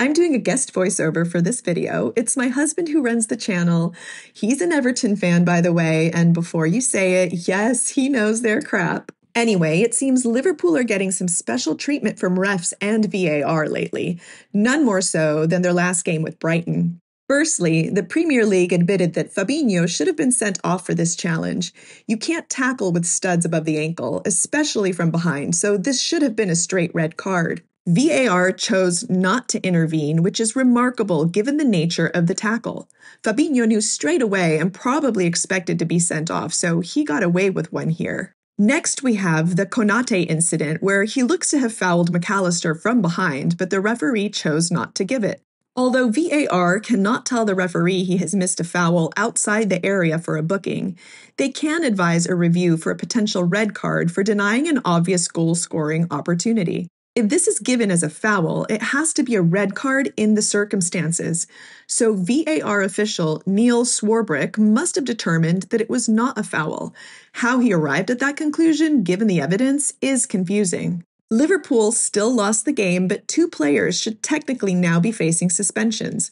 I'm doing a guest voiceover for this video. It's my husband who runs the channel. He's an Everton fan, by the way, and before you say it, yes, he knows they're crap. Anyway, it seems Liverpool are getting some special treatment from refs and VAR lately, none more so than their last game with Brighton. Firstly, the Premier League admitted that Fabinho should have been sent off for this challenge. You can't tackle with studs above the ankle, especially from behind, so this should have been a straight red card. VAR chose not to intervene, which is remarkable given the nature of the tackle. Fabinho knew straight away and probably expected to be sent off, so he got away with one here. Next, we have the Konate incident, where he looks to have fouled McAllister from behind, but the referee chose not to give it. Although VAR cannot tell the referee he has missed a foul outside the area for a booking, they can advise a review for a potential red card for denying an obvious goal scoring opportunity. If this is given as a foul, it has to be a red card in the circumstances. So VAR official Neil Swarbrick must have determined that it was not a foul. How he arrived at that conclusion, given the evidence, is confusing. Liverpool still lost the game, but two players should technically now be facing suspensions.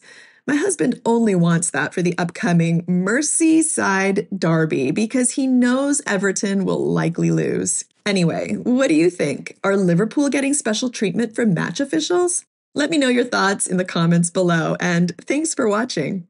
My husband only wants that for the upcoming Merseyside derby because he knows Everton will likely lose. Anyway, what do you think? Are Liverpool getting special treatment from match officials? Let me know your thoughts in the comments below, and thanks for watching.